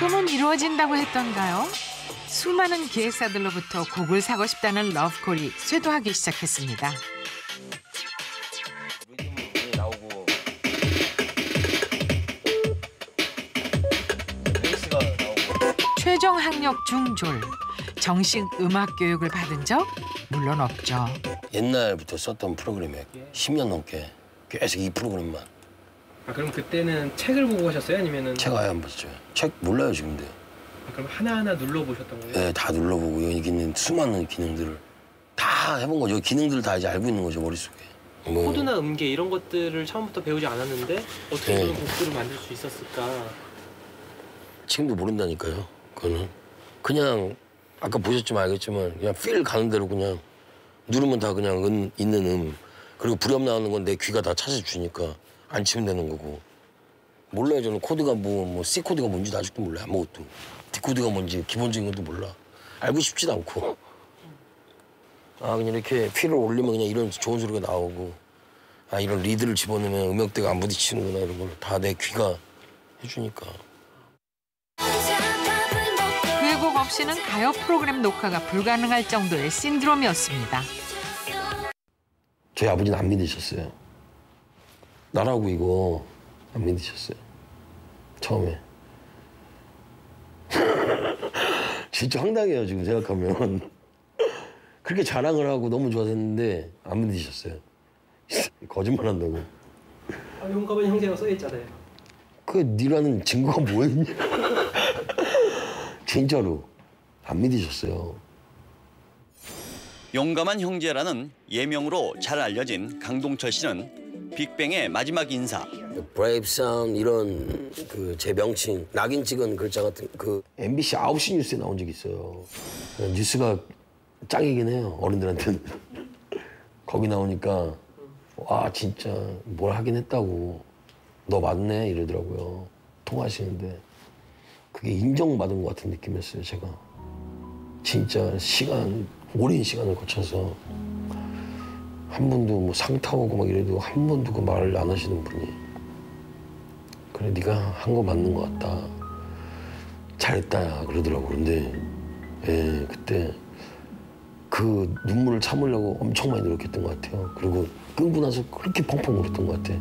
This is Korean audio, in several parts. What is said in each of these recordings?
꿈은 이루어진다고 했던가요? 수많은 기획사들로부터 곡을 사고 싶다는 러브콜이 쇄도하기 시작했습니다. 최종 학력 중졸. 정식 음악 교육을 받은 적 물론 없죠. 옛날부터 썼던 프로그램이에요. 10년 넘게 계속 이 프로그램만. 아 그럼 그때는 책을 보고 하셨어요? 아니면은 책 아예 안 봤죠. 책 몰라요 지금도. 아, 그럼 하나하나 눌러 보셨던 거예요? 네, 다 눌러보고 여기 있는 수많은 기능들을 다 해본 거죠. 기능들을 다 이제 알고 있는 거죠 머릿속에. 뭐, 코드나 음계 이런 것들을 처음부터 배우지 않았는데 어떻게 네. 그런 곡들을 만들 수 있었을까? 지금도 모른다니까요. 그거는 그냥 아까 보셨지만 알겠지만 그냥 필 가는 대로 그냥 누르면 다 그냥 은, 있는 음 그리고 불협 나오는 건 내 귀가 다 찾아주니까 안 치면 되는 거고. 몰라요 저는 코드가 뭐 뭐 C 코드가 뭔지도 아직도 몰라요 아무것도. D 코드가 뭔지 기본적인 것도 몰라. 알고 싶지도 않고. 아 그냥 이렇게 feel을 올리면 그냥 이런 좋은 소리가 나오고. 아 이런 리드를 집어넣으면 음역대가 안 부딪히는구나 이런 걸 다 내 귀가 해주니까. 그곡 없이는 가요 프로그램 녹화가 불가능할 정도의 신드롬이었습니다. 저희 아버지는 안 믿으셨어요. 나라고 이거 안 믿으셨어요. 처음에. 진짜 황당해요 지금 생각하면. 그렇게 자랑을 하고 너무 좋아했는데 안 믿으셨어요. 거짓말 한다고. 아, 용감한 형제가 써있잖아요. 그 니라는 증거가 뭐였냐? 진짜로 안 믿으셨어요. 용감한 형제라는 예명으로 잘 알려진 강동철 씨는 빅뱅의 마지막 인사, Brave Sound 이런 그 제 명칭 낙인 찍은 글자 같은 그 MBC 9시 뉴스에 나온 적이 있어요. 그 뉴스가 짱이긴 해요 어른들한테는. 거기 나오니까 와 진짜 뭘 하긴 했다고 너 맞네 이러더라고요. 통화하시는데 그게 인정받은 것 같은 느낌이었어요 제가. 진짜 시간 오랜 시간을 거쳐서 한 분도 뭐 상 타오고 막 이래도 한 번도 그 말을 안 하시는 분이. 그래 네가 한 거 맞는 것 같다. 잘했다 야 그러더라고. 근데 예 그때 그 눈물을 참으려고 엄청 많이 노력했던 것 같아요. 그리고 끊고 나서 그렇게 펑펑 울었던 것 같아.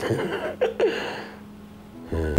예.